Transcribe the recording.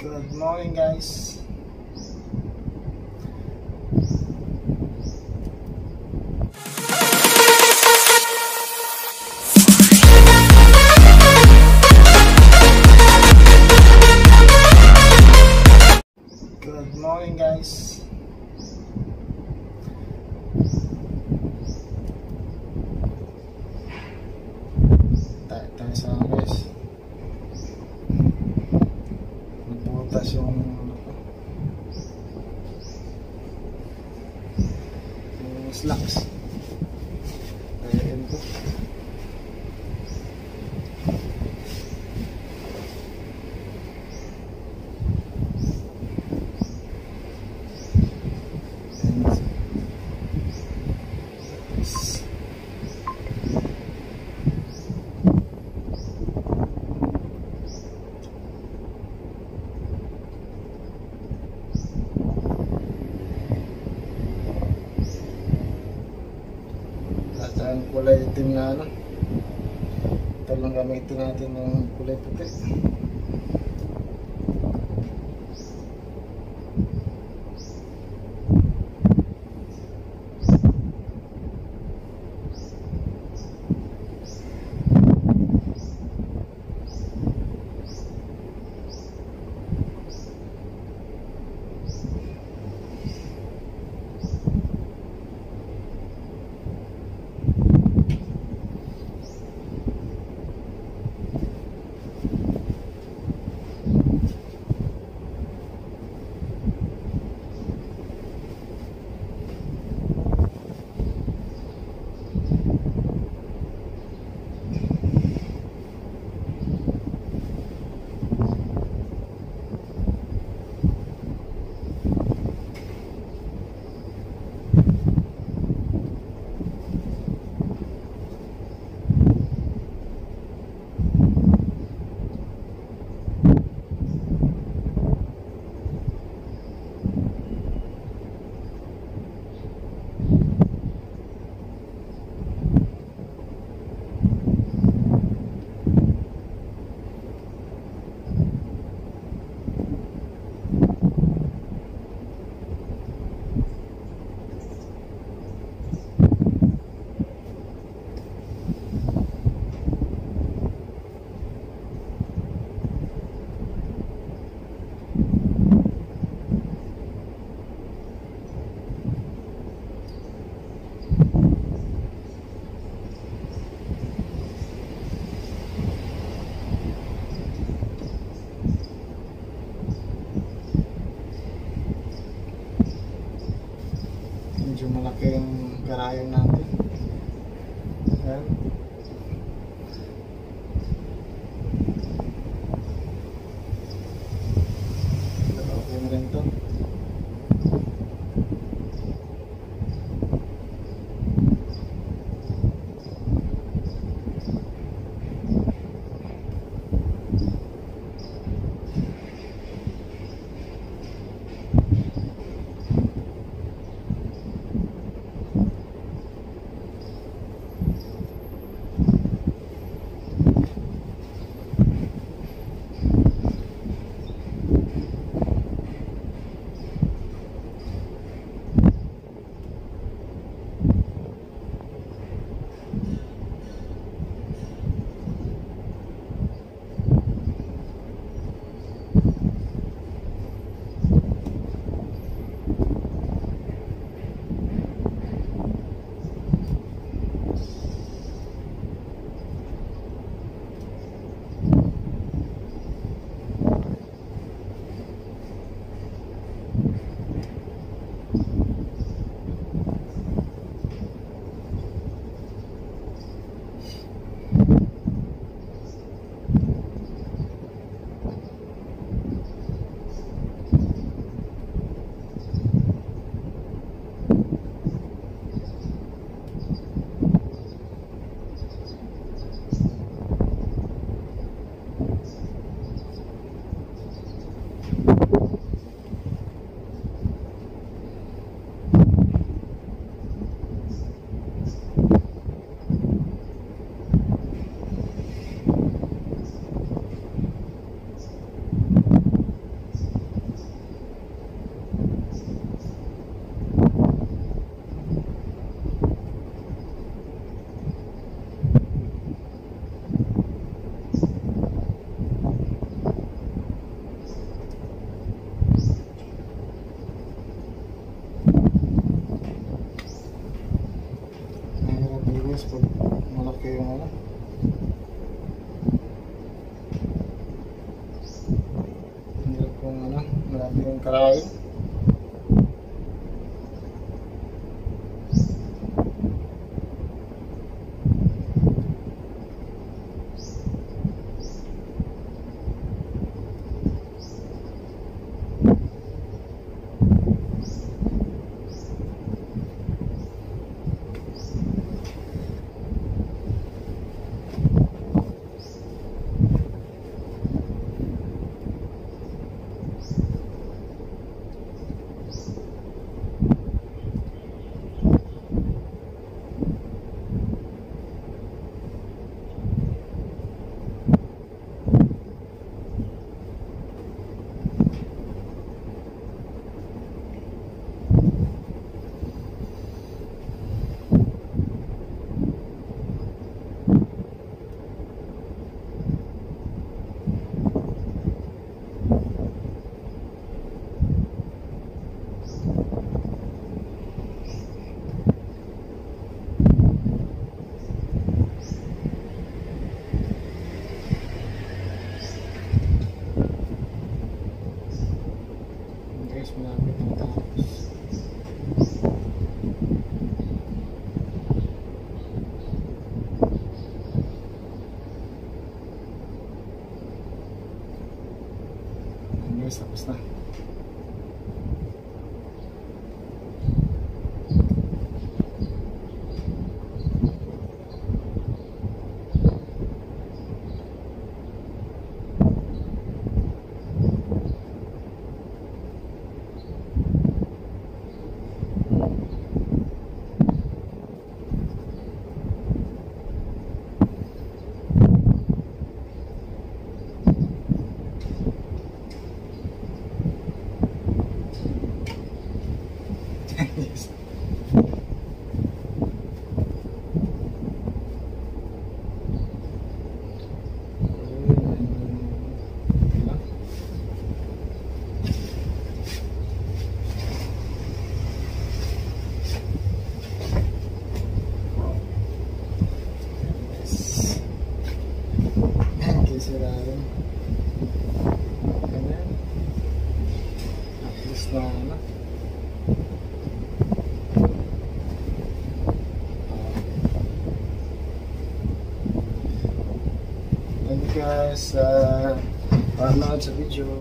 Good morning guys. Good morning guys. mataas yung yung slacks kulay itim na ano. Ito lang gamitin natin ng kulay puti. Malaki yung karayon natin. Ayan. ano, maraming karawi. Guys, tapos Ano. Thank you guys sa panood sa video.